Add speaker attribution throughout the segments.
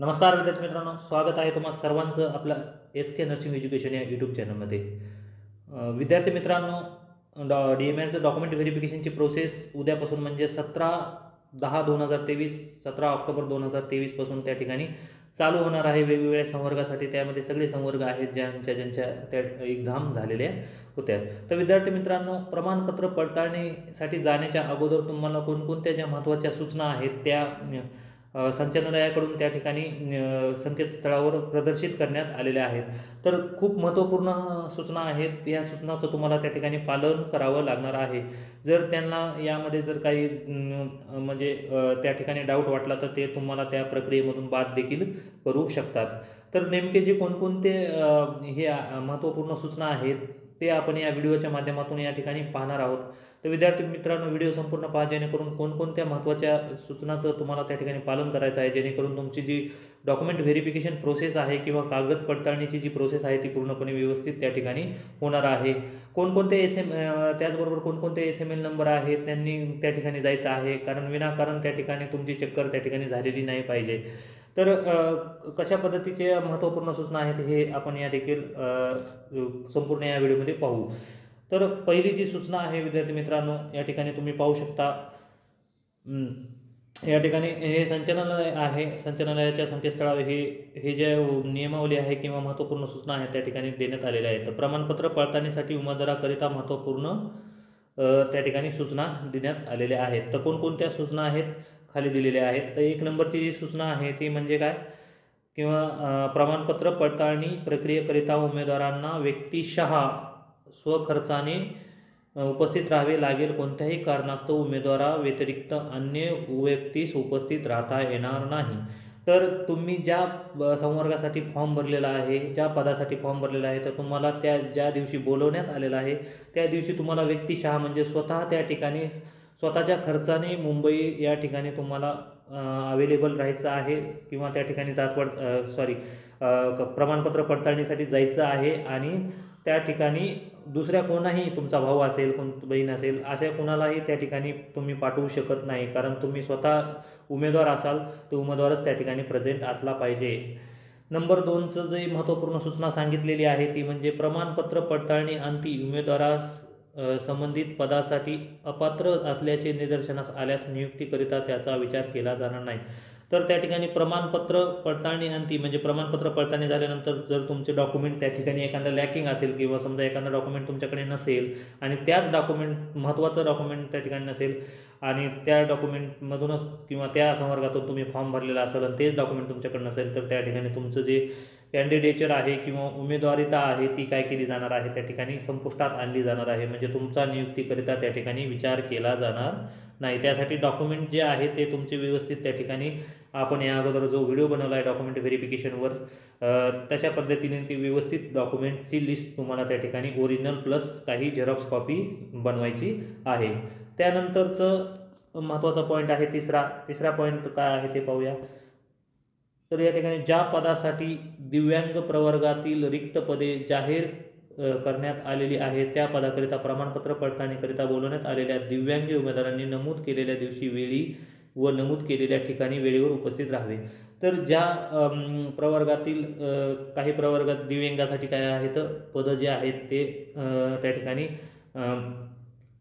Speaker 1: नमस्कार विद्यार्थी मित्रांनो स्वागत आहे तुम्हा सर्वांचं आपलं एस के नर्सिंग एज्युकेशन या यूट्यूब चॅनलमध्ये विद्यार्थी मित्रांनो डॉ डी एम एलचं डॉक्युमेंट व्हेरिफिकेशनची प्रोसेस उद्यापासून म्हणजे सतरा दहा दोन हजार तेवीस सतरा ऑक्टोबर दोन हजार तेवीसपासून त्या ठिकाणी चालू होणार आहे. वेगवेगळ्या संवर्गासाठी त्यामध्ये सगळे संवर्ग आहेत ज्यांच्या ज्यांच्या त्या एक्झाम झालेल्या होत्या. तर विद्यार्थी मित्रांनो प्रमाणपत्र पडताळणीसाठी जाण्याच्या अगोदर तुम्हाला कोणकोणत्या ज्या महत्त्वाच्या सूचना आहेत त्या संचालनालयाकडून त्या ठिकाणी संकेतस्थळावर प्रदर्शित करण्यात आलेल्या आहेत. तर खूप महत्त्वपूर्ण सूचना आहेत. या सूचनाचं तुम्हाला त्या ठिकाणी पालन करावं लागणार आहे. जर त्यांना यामध्ये जर काही म्हणजे त्या ठिकाणी डाऊट वाटला तर ते तुम्हाला त्या प्रक्रियेमधून बाद देखील करू शकतात. तर नेमके जे कोणकोणते हे महत्त्वपूर्ण सूचना आहेत ते आपण या व्हिडिओच्या माध्यमातून या ठिकाणी पाहणार आहोत. तर विद्यार्थी मित्रांनो व्हिडिओ संपूर्ण पहा जेणेकरून कोणकोणत्या महत्त्वाच्या सूचनाचं तुम्हाला त्या ठिकाणी पालन करायचं आहे जेणेकरून तुमची जी डॉक्युमेंट व्हेरिफिकेशन प्रोसेस आहे किंवा कागद पडताळणीची जी प्रोसेस आहे ती पूर्णपणे व्यवस्थित त्या ठिकाणी होणार आहे. कोणकोणते एस एम त्याचबरोबर कोणकोणते एस एम एल नंबर आहेत त्यांनी त्या ठिकाणी जायचं आहे कारण विनाकारण त्या ठिकाणी तुमची चक्कर त्या ठिकाणी झालेली नाही पाहिजे. तर कशा पद्धतीचे महत्त्वपूर्ण सूचना आहेत हे आपण या देखील संपूर्ण या व्हिडिओमध्ये पाहू. तर पहिली जी सूचना आहे विद्यार्थी मित्रांनो या ठिकाणी तुम्ही पाहू शकता. या ठिकाणी हे संचालनालय आहे. संचालनालयाच्या संकेतस्थळावर हे हे जे नियमावली आहे किंवा महत्त्वपूर्ण सूचना आहेत त्या ठिकाणी देण्यात आलेल्या आहेत. प्रमाणपत्र पडताळणीसाठी उमेदवाराकरिता महत्त्वपूर्ण त्या ठिकाणी सूचना देण्यात आलेल्या आहेत. तर कोणकोणत्या सूचना आहेत? खाली दिलेले आहेत. तर एक नंबरची जी सूचना आहे ती म्हणजे काय? किंवा प्रमाणपत्र पडताळणी प्रक्रियेकरिता उमेदवारांना व्यक्तिशः स्वखर्चाने उपस्थित राहावे लागेल. कोणत्याही कारणास्तव उमेदवारा व्यतिरिक्त अन्य व्यक्तीस उपस्थित राहता येणार नाही. तर तुम्ही ज्या संवर्गासाठी फॉर्म भरलेला आहे ज्या पदासाठी फॉर्म भरलेला आहे तर तुम्हाला त्या ज्या दिवशी बोलवण्यात आलेला आहे त्या दिवशी तुम्हाला व्यक्तिशः म्हणजे स्वतः त्या ठिकाणी स्वतःच्या खर्चाने मुंबई या ठिकाणी तुम्हाला अवेलेबल राहायचं आहे किंवा त्या ठिकाणी जात पड सॉरी प्रमाणपत्र पडताळणीसाठी जायचं आहे आणि त्या ठिकाणी दुसऱ्या कोणाही तुमचा भाऊ असेल कोण बहीण असेल अशा कोणालाही त्या ठिकाणी तुम्ही पाठवू शकत नाही. कारण तुम्ही स्वतः उमेदवार असाल तर उमेदवारच त्या ठिकाणी प्रेझेंट असला पाहिजे. नंबर दोनचं जे महत्त्वपूर्ण सूचना सांगितलेली आहे ती म्हणजे प्रमाणपत्र पडताळणी अंती उमेदवारास संबंधित पदासाठी अपात्र असल्याचे निदर्शनास आल्यास नियुक्तीकरिता त्याचा विचार केला जाणार नाही. तर त्या ठिकाणी प्रमाणपत्र पडताळणी अंती म्हणजे प्रमाणपत्र पडताळणी झाल्यानंतर जर तुमचे डॉक्युमेंट त्या ठिकाणी एखादं लॅकिंग असेल किंवा समजा एखादा डॉक्युमेंट तुमच्याकडे नसेल आणि त्याच डॉक्युमेंट महत्त्वाचं डॉक्युमेंट त्या ठिकाणी नसेल आणि त्या डॉक्युमेंटमधूनच किंवा त्या संवर्गातून तुम्ही फॉर्म भरलेला असेल आणि तेच डॉक्युमेंट तुमच्याकडे नसेल तर त्या ठिकाणी तुमचं जे कॅन्डिडेचर आहे किंवा उमेदवारिता आहे ती काय केली जाणार आहे त्या ठिकाणी संपुष्टात आणली जाणार आहे. म्हणजे तुमचा नियुक्तीकरिता त्या ठिकाणी विचार केला जाणार नाही. त्यासाठी डॉक्युमेंट जे आहे ते तुमचे व्यवस्थित त्या ठिकाणी आपण या अगोदर जो व्हिडिओ बनवला आहे डॉक्युमेंट व्हेरिफिकेशनवर तशा पद्धतीने ती व्यवस्थित डॉक्युमेंटची लिस्ट तुम्हाला त्या ठिकाणी ओरिजिनल प्लस काही झेरॉक्स कॉपी बनवायची आहे. त्यानंतरचं महत्त्वाचा पॉईंट आहे तिसरा. तिसरा पॉईंट काय आहे ते पाहूया. तर या ठिकाणी ज्या पदासाठी दिव्यांग प्रवर्गातील रिक्त पदे जाहीर करण्यात आलेली आहे त्या पदाकरिता प्रमाणपत्र पडताळणीकरिता बोलवण्यात आलेल्या दिव्यांग उमेदवारांनी नमूद केलेल्या दिवशी वेळी व नमूद केलेल्या ठिकाणी वेळेवर उपस्थित राहावे. तर ज्या प्रवर्गातील काही प्रवर्गात दिव्यांगासाठी काय आहेत पदं जे आहेत ते त्या ठिकाणी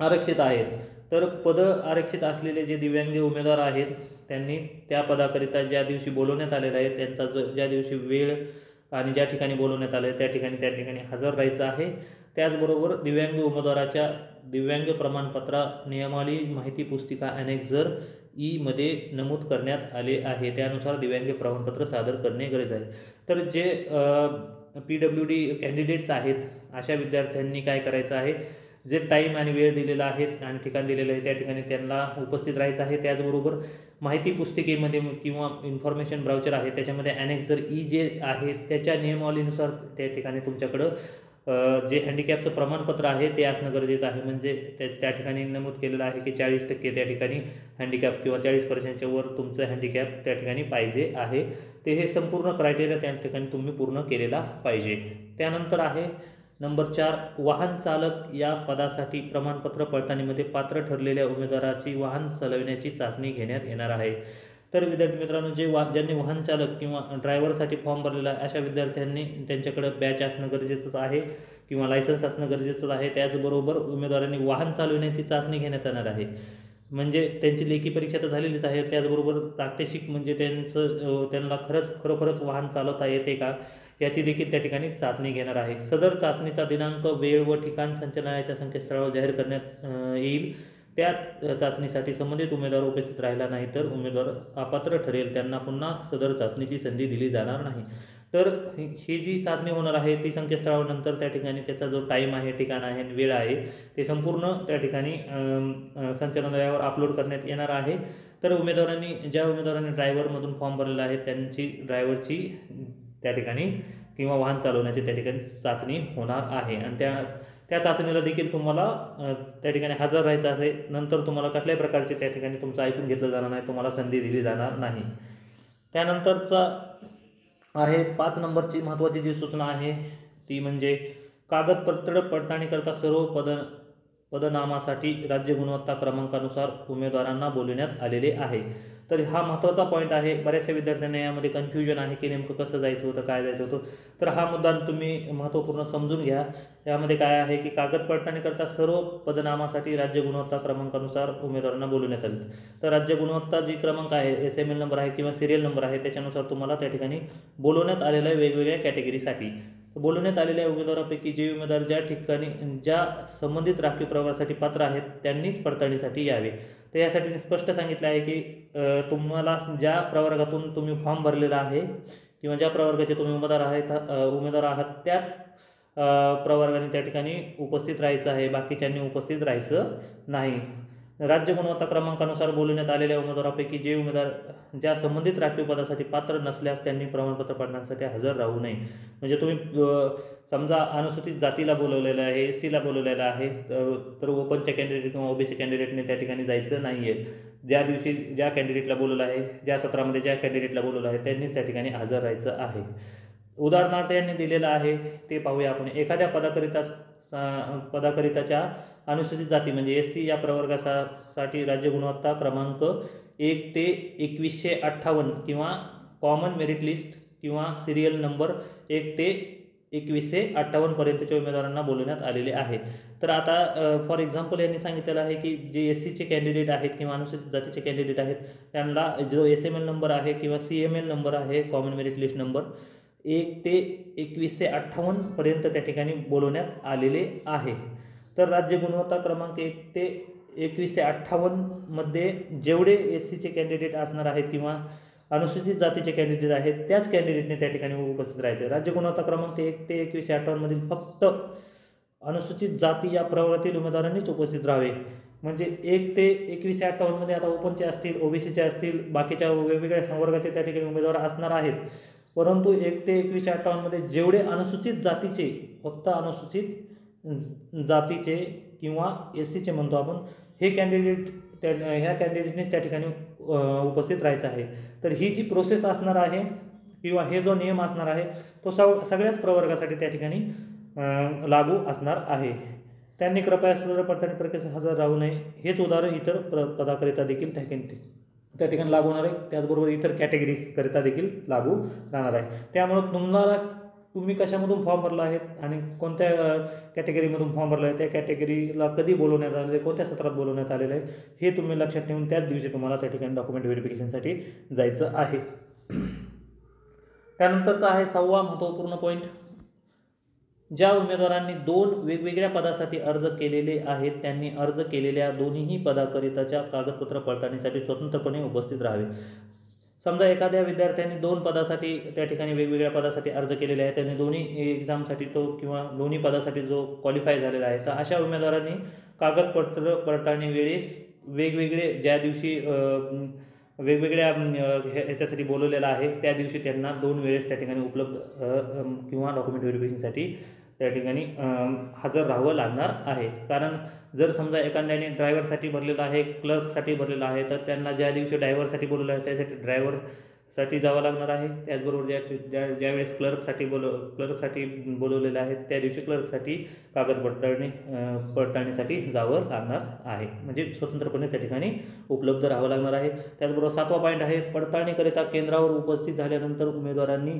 Speaker 1: आरक्षित आहेत. तर पदं आरक्षित असलेले जे दिव्यांग उमेदवार आहेत त्यांनी त्या पदाकरिता ज्या दिवशी बोलवण्यात आलेलं आहे त्यांचा जो ज्या दिवशी वेळ आणि ज्या ठिकाणी बोलवण्यात आलं आहे त्या ठिकाणी त्या ठिकाणी हजर राहायचं आहे. त्याचबरोबर दिव्यांग उमेदवाराच्या दिव्यांग प्रमाणपत्रा नियमावली माहिती पुस्तिका ॲनेक्झर ईमध्ये नमूद करण्यात आले आहे. त्यानुसार दिव्यांग प्रमाणपत्र सादर करणे गरज आहे. तर J P W D candidates आहेत अशा विद्यार्थ्यांनी काय करायचं आहे? जे टाईम आणि वेळ दिलेला आहे आणि ठिकाण दिलेलं आहे त्या ठिकाणी त्यांना उपस्थित राहायचं आहे. त्याचबरोबर माहिती पुस्तिकेमध्ये किंवा इन्फॉर्मेशन ब्राउचर आहे त्याच्यामध्ये ॲनेक्झर ई e जे आहे त्याच्या नियमावलीनुसार त्या ठिकाणी तुमच्याकडं जे हँडिकॅपचं प्रमाणपत्र आहे ते असणं गरजेचं आहे. म्हणजे त्या त्या ठिकाणी नमूद केलेलं आहे की चाळीस टक्के त्या ठिकाणी हँडिकॅप किंवा चाळीस पर्सेंटच्या वर तुमचं हँडिकॅप त्या ठिकाणी पाहिजे आहे. ते हे संपूर्ण क्रायटेरिया त्या ठिकाणी तुम्ही पूर्ण केलेला पाहिजे. त्यानंतर आहे नंबर चार वाहन चालक या पदासाठी प्रमाणपत्र पडताळणीमध्ये पात्र ठरलेल्या उमेदवाराची वाहन चालविण्याची चाचणी घेण्यात येणार आहे. तर विद्यार्थी मित्रांनो जे वा ज्यांनी वाहन चालक किंवा ड्रायव्हरसाठी फॉर्म भरलेला आहे अशा विद्यार्थ्यांनी त्यांच्याकडं बॅच असणं गरजेचंच आहे किंवा लायसन्स असणं गरजेचंच आहे. त्याचबरोबर उमेदवारांनी वाहन चालविण्याची चाचणी घेण्यात येणार आहे. म्हणजे त्यांची लेखी परीक्षा तर झालेलीच आहे त्याचबरोबर प्रात्यक्षिक म्हणजे त्यांचं त्यांना खरंच खरोखरच वाहन चालवता येते का? याची देखील त्या ठिकाणी चाचणी घेणार आहे. सदर चाचणीचा दिनांक वेळ व ठिकाण संचालनालयाच्या संकेतस्थळावर जाहीर करण्यात येईल. त्या चाचणीसाठी संबंधित उमेदवार उपस्थित राहिला नाही तर उमेदवार अपात्र ठरेल. त्यांना पुन्हा सदर चाचणीची संधी दिली जाणार नाही. तर ही जी चाचणी होणार आहे ती संकेतस्थळावर नंतर त्या ठिकाणी त्याचा जो टाईम आहे ठिकाण आहे आणि वेळ आहे ते संपूर्ण त्या ठिकाणी संचालनालयावर अपलोड करण्यात येणार आहे. तर उमेदवारांनी ज्या उमेदवारांनी ड्रायव्हरमधून फॉर्म भरलेला आहे त्यांची ड्रायव्हरची त्या ठिकाणी किंवा वाहन चालवण्याची त्या ठिकाणी चाचणी होणार आहे. आणि त्या त्या चाचणीला देखील तुम्हाला त्या ठिकाणी हजर राहायचं असेल नंतर तुम्हाला कुठल्याही प्रकारचे त्या ठिकाणी तुमचं ऐकून घेतलं जाणार नाही तुम्हाला संधी दिली जाणार नाही. त्यानंतरचा आहे. पाच नंबरची महत्त्वाची जी सूचना आहे ती म्हणजे कागदपत्र पडताळणी करता सर्व पद पदनामासाठी राज्य गुणवत्ता क्रमांकानुसार उमेदवारांना बोलवण्यात आलेले आहे. तर हा महत्त्वाचा पॉईंट आहे. बऱ्याचशा विद्यार्थ्यांना यामध्ये कन्फ्युजन आहे की नेमकं कसं जायचं होतं काय जायचं होतं. तर हा मुद्दा तुम्ही महत्त्वपूर्ण समजून घ्या. यामध्ये काय आहे की कागद पडताळणी करता सर्व पदनामासाठी राज्य गुणवत्ता क्रमांकानुसार उमेदवारांना बोलवण्यात आले. तर राज्य गुणवत्ता जी क्रमांक आहे एस एम एल नंबर आहे किंवा सिरियल नंबर आहे त्याच्यानुसार तुम्हाला त्या ठिकाणी बोलवण्यात आलेलं आहे वेगवेगळ्या कॅटेगरीसाठी बोलवण्यात आलेल्या उमेदवारापैकी जे उमेदवार ज्या ठिकाणी ज्या संबंधित राखीव प्रवर्गासाठी पात्र आहेत त्यांनीच पडताळणीसाठी यावे. तर यासाठी मी स्पष्ट सांगितलं आहे की तुम्हाला ज्या प्रवर्गातून तुम्ही फॉर्म भरलेला आहे किंवा ज्या प्रवर्गाचे तुम्ही उमेदवार आहेत उमेदवार आहात त्याच प्रवर्गाने त्या ठिकाणी उपस्थित राहायचं आहे. बाकीच्यांनी उपस्थित राहायचं नाही. राज्य गुणवत्ता क्रमांकानुसार बोलवण्यात आलेल्या उमेदवारापैकी जे उमेदवार ज्या संबंधित राखीव पदासाठी पात्र नसल्यास त्यांनी प्रमाणपत्र पडण्यासाठी हजर राहू नये. म्हणजे तुम्ही समजा अनुसूचित जातीला बोलवलेलं आहे एस सीला बोलवलेलं आहे तर ओपनच्या कॅन्डिडेट किंवा ओबीसी कॅन्डिडेटने त्या ठिकाणी जायचं नाही आहे ज्या दिवशी ज्या कॅन्डिडेटला बोलवलं आहे ज्या सत्रामध्ये ज्या कॅन्डिडेटला बोलवलं आहे त्यांनीच त्या ठिकाणी हजर राहायचं आहे. उदाहरणार्थ यांनी दिलेलं आहे ते पाहूया आपण. एखाद्या पदाकरिता पदाकरिताच्या अनुसूचित जाती म्हणजे एस सी या प्रवर्गासाठी राज्य गुणवत्ता क्रमांक एक ते एकवीसशे अठ्ठावन्न किंवा कॉमन मेरिट लिस्ट किंवा सिरियल नंबर एक ते एकवीसशे अठ्ठावन्नपर्यंतच्या उमेदवारांना बोलवण्यात आलेले आहे. तर आता फॉर एक्झाम्पल यांनी सांगितलेलं आहे की जे एस सीचे कॅन्डिडेट आहेत किंवा अनुसूचित जातीचे कॅन्डिडेट आहेत त्यांना जो एस एम एल नंबर आहे किंवा सी एम एल नंबर आहे कॉमन मेरिट लिस्ट नंबर एक ते एकवीसशे अठ्ठावन्नपर्यंत त्या ठिकाणी बोलवण्यात आलेले आहे. तर राज्य गुणवत्ता क्रमांक एक ते एकवीसशे अठ्ठावन्नमध्ये जेवढे एस सीचे कॅन्डिडेट असणार आहेत किंवा अनुसूचित जातीचे कॅन्डिडेट आहेत त्याच कॅन्डिडेटने त्या ठिकाणी उपस्थित राहायचे राज्य गुणवत्ता क्रमांक एक ते एकवीसशे अठ्ठावन्नमधील फक्त अनुसूचित जाती या प्रवर्गातील उमेदवारांनीच उपस्थित राहावे. म्हणजे एक ते एकवीसशे अठ्ठावन्नमध्ये आता ओपनचे असतील ओबीसीचे असतील बाकीच्या वेगवेगळ्या संवर्गाचे त्या ठिकाणी उमेदवार असणार आहेत. परंतु एक ते एकवीसशे अठ्ठावन्नमध्ये जेवढे अनुसूचित जातीचे फक्त अनुसूचित जातीचे किंवा एस सीचे म्हणतो आपण हे कॅन्डिडेट त्या ह्या कॅन्डिडेटनेच त्या ठिकाणी उपस्थित राहायचं आहे. तर ही जी प्रोसेस असणार आहे किंवा हे जो नियम असणार आहे तो सग सगळ्याच प्रवर्गासाठी त्या ठिकाणी लागू असणार आहे. त्यांनी कृपया सदर पडताळणी प्रक्रियेस हजर राहू नये. हेच उदाहरण इतर प्र पदाकरिता देखील त्या ठिकाणी त्या ठिकाणी लागू होणार आहे. त्याचबरोबर इतर कॅटेगरीजकरिता देखील लागू राहणार आहे. त्यामुळं तुम्हाला तुम्ही कशामधून फॉर्म भरला आहेत आणि कोणत्या कॅटेगरीमधून फॉर्म भरला आहे? त्या कॅटेगरीला कधी बोलवण्यात आलेलं? आहे कोणत्या सत्रात बोलवण्यात आलेलं आहे? हे तुम्ही लक्षात ठेवून त्याच दिवशी तुम्हाला त्या ठिकाणी डॉक्युमेंट व्हेरिफिकेशनसाठी जायचं आहे. त्यानंतरचा आहे सहावा महत्त्वपूर्ण पॉईंट ज्या उमेदवारांनी दोन वेगवेगळ्या पदासाठी अर्ज केलेले आहेत त्यांनी अर्ज केलेल्या दोन्हीही पदाकरिताच्या कागदपत्र पडताळणीसाठी स्वतंत्रपणे उपस्थित राहावे. समजा एखाद्या विद्यार्थ्यांनी दोन पदासाठी त्या ठिकाणी वेगवेगळ्या पदासाठी अर्ज केलेले आहे त्यांनी दोन्ही एक्झामसाठी तो किंवा दोन्ही पदासाठी जो क्वालिफाय झालेला आहे तर अशा उमेदवारांनी कागदपत्र पडताळणी वेळेस वेगवेगळे ज्या दिवशी वेगवेगळ्या ह्याच्यासाठी बोलवलेलं आहे त्या दिवशी त्यांना दोन वेळेस त्या ठिकाणी उपलब्ध किंवा डॉक्युमेंट व्हेरिफिकेशनसाठी त्या ठिकाणी हजर राहावं लागणार आहे. कारण जर समजा एखाद्याने ड्रायव्हरसाठी भरलेलं आहे क्लर्कसाठी भरलेलं आहे तर त्यांना ज्या दिवशी ड्रायव्हरसाठी बोलवलं आहे त्यासाठी ड्रायव्हरसाठी जावं लागणार आहे. त्याचबरोबर ज्या ज्या ज्यावेळेस क्लर्कसाठी बोलव क्लर्कसाठी बोलवलेलं आहे त्या दिवशी क्लर्कसाठी कागद पडताळणी पडताळणीसाठी जावं लागणार आहे. म्हणजे स्वतंत्रपणे त्या ठिकाणी उपलब्ध राहावं लागणार आहे. त्याचबरोबर सातवा पॉईंट आहे पडताळणीकरिता केंद्रावर उपस्थित झाल्यानंतर उमेदवारांनी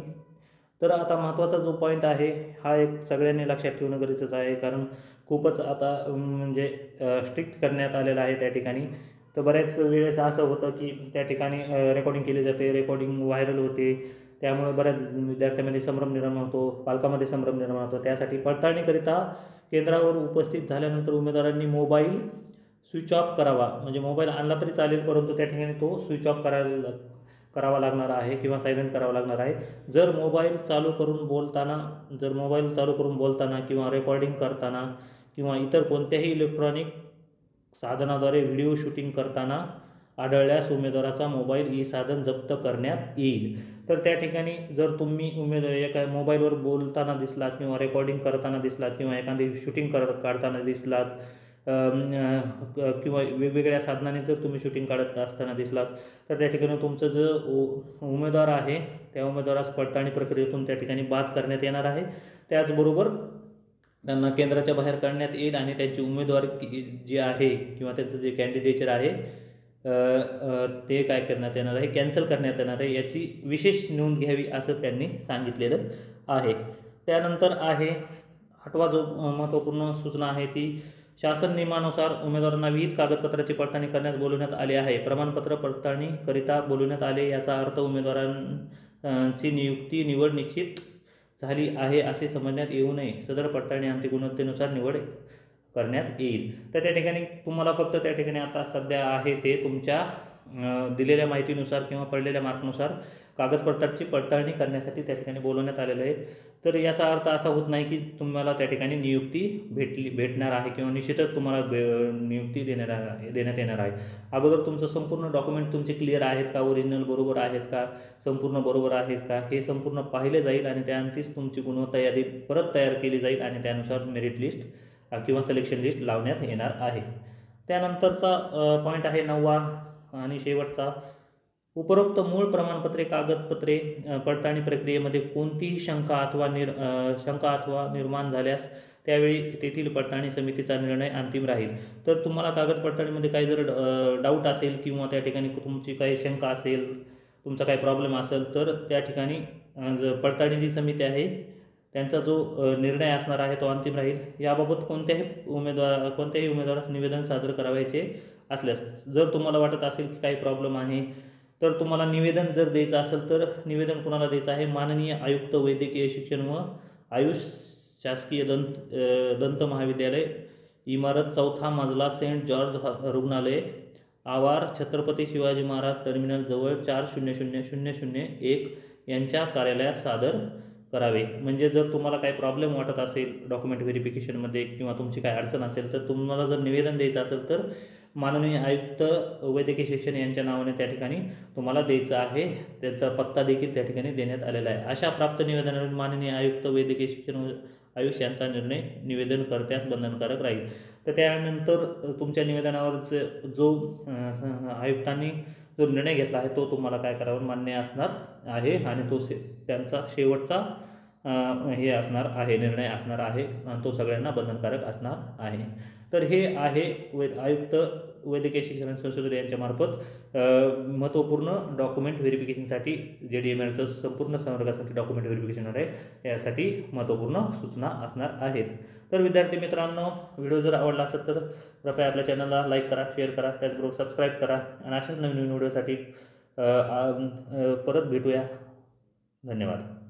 Speaker 1: तर आता महत्त्वाचा जो पॉईंट आहे हा एक सगळ्यांनी लक्षात ठेवणं गरजेचं आहे. कारण खूपच आता म्हणजे स्ट्रिक्ट करण्यात आलेलं आहे त्या ठिकाणी. तर बऱ्याच वेळेस असं होतं की त्या ठिकाणी रेकॉर्डिंग केली जाते रेकॉर्डिंग व्हायरल होते. त्यामुळे बऱ्याच विद्यार्थ्यांमध्ये संभ्रम निर्माण होतो पालकामध्ये संभ्रम निर्माण होतो. त्यासाठी पडताळणीकरिता केंद्रावर उपस्थित झाल्यानंतर उमेदवारांनी मोबाईल स्विच ऑफ करावा. म्हणजे मोबाईल आणला तरी चालेल परंतु त्या ठिकाणी तो स्विच ऑफ करायला करावा लागणार आहे किंवा सायलेंट करावा लागणार आहे. जर मोबाईल चालू करून बोलताना जर मोबाईल चालू करून बोलताना किंवा रेकॉर्डिंग करताना किंवा इतर कोणत्याही इलेक्ट्रॉनिक साधनाद्वारे व्हिडिओ शूटिंग करताना आढळल्यास उमेदवाराचा मोबाईल ई साधन जप्त करण्यात येईल. तर त्या ठिकाणी जर तुम्ही उमेद एका मोबाईलवर बोलताना दिसलात किंवा रेकॉर्डिंग करताना दिसलात किंवा एखादी शूटिंग कर काढताना दिसलात किंवा वेगवेगळ्या साधनाने जर तुम्ही शूटिंग काढत असताना दिसलात तर त्या ठिकाणी तुमचं जो उ- उमेदवार आहे त्या उमेदवारास पडताळणी प्रक्रियेतून त्या ठिकाणी बाद करण्यात येणार आहे. त्याचबरोबर त्यांना केंद्राच्या बाहेर काढण्यात येईल आणि त्यांची उमेदवार जी आहे किंवा त्यांचं जे कॅन्डिडेचर आहे ते काय करण्यात येणार आहे कॅन्सल करण्यात येणार आहे याची विशेष नोंद घ्यावी असं त्यांनी सांगितलेलं आहे. त्यानंतर आहे आठवा जो महत्त्वपूर्ण सूचना आहे ती शासन नियमानुसार उमेदवारांना विविध कागदपत्राची पडताळणी करण्यास बोलवण्यात आले आहे. प्रमाणपत्र पडताळणीकरिता बोलवण्यात आले याचा अर्थ उमेदवारांची नियुक्ती निवड निश्चित झाली आहे असे समजण्यात येऊ नये. सदर पडताळणी अंतिम गुणवत्तेनुसार निवड करण्यात येईल. तर त्या ठिकाणी तुम्हाला फक्त त्या ठिकाणी आता सध्या आहे ते तुमच्या दिलेल्या माहितीनुसार किंवा पडलेल्या मार्कनुसार कागदपत्राची पडताळणी करण्यासाठी त्या ठिकाणी बोलवण्यात आलेलं आहे. तर याचा अर्थ असा होत नाही की तुम्हाला त्या ठिकाणी नियुक्ती भेटली भेटणार आहे किंवा निश्चितच तुम्हाला बे नियुक्ती देणार देण्यात येणार आहे. अगोदर तुमचं संपूर्ण डॉक्युमेंट तुमचे क्लिअर आहेत का? ओरिजिनल बरोबर आहेत का? संपूर्ण बरोबर आहेत का? हे संपूर्ण पाहिले जाईल आणि त्यानंतरच तुमची गुणवत्ता यादी परत तयार केली जाईल आणि त्यानुसार मेरिट लिस्ट किंवा सिलेक्शन लिस्ट लावण्यात येणार आहे. त्यानंतरचा पॉईंट आहे नववा. आणि शेवटचा उपरोक्त मूळ प्रमाणपत्रे कागदपत्रे पडताळणी प्रक्रियेमध्ये कोणतीही शंका अथवा निर शंका अथवा निर्माण झाल्यास त्यावेळी तेथील पडताळणी समितीचा निर्णय अंतिम राहील. तर तुम्हाला कागद पडताळणीमध्ये काही जर डाऊट असेल किंवा त्या ठिकाणी तुमची काही शंका असेल तुमचा काही प्रॉब्लेम असेल तर त्या ठिकाणी जर पडताळणी जी समिती आहे त्यांचा जो निर्णय असणार आहे तो अंतिम राहील. याबाबत कोणत्याही उमेदवार कोणत्याही उमेदवारास निवेदन सादर करावायचे असल्यास जर तुम्हाला वाटत असेल की काही प्रॉब्लेम आहे तर तुम्हाला निवेदन जर द्यायचं असेल तर निवेदन कुणाला द्यायचं आहे? माननीय आयुक्त वैद्यकीय शिक्षण व आयुष शासकीय दंत दंत महाविद्यालय इमारत चौथा मजला सेंट जॉर्ज ह- रुग्णालय आवार छत्रपती शिवाजी महाराज टर्मिनल जवळ चार शून्य शून्य शून्य शून्य एक यांच्या कार्यालयात सादर करावे. म्हणजे जर तुम्हाला काही प्रॉब्लेम वाटत असेल डॉक्युमेंट व्हेरिफिकेशनमध्ये किंवा तुमची काय अडचण असेल तर तुम्हाला जर निवेदन द्यायचं असेल तर माननीय आयुक्त वैद्यकीय शिक्षण यांच्या नावाने त्या ठिकाणी तुम्हाला द्यायचं आहे. त्याचा पत्ता देखील त्या ठिकाणी देण्यात आलेला आहे. अशा प्राप्त निवेदनावर माननीय आयुक्त वैद्यकीय शिक्षण आयुष यांचा निर्णय निवेदन करत्यास बंधनकारक राहील. तर त्यानंतर तुमच्या निवेदनावरचे जो आयुक्तांनी जो निर्णय घेतला आहे तो तुम्हाला काय करावं मान्य असणार आहे आणि तो से त्यांचा शेवटचा हे असणार आहे निर्णय असणार आहे आणि तो सगळ्यांना बंधनकारक असणार आहे. तर हे आहे वैद आयुक्त वैद्यकीय शिक्षण संशोधन यांच्यामार्फत महत्त्वपूर्ण डॉक्युमेंट व्हेरिफिकेशनसाठी जे डी एम एलचं संपूर्ण संवर्गासाठी डॉक्युमेंट व्हेरिफिकेशन आहे. यासाठी महत्त्वपूर्ण सूचना असणार आहेत. तर विद्यार्थी मित्रांनो व्हिडिओ जर आवडला असेल तर कृपया आपल्या चॅनलला लाईक करा शेअर करा त्याचबरोबर सबस्क्राईब करा आणि अशाच नवीन नवीन व्हिडिओसाठी परत भेटूया. धन्यवाद.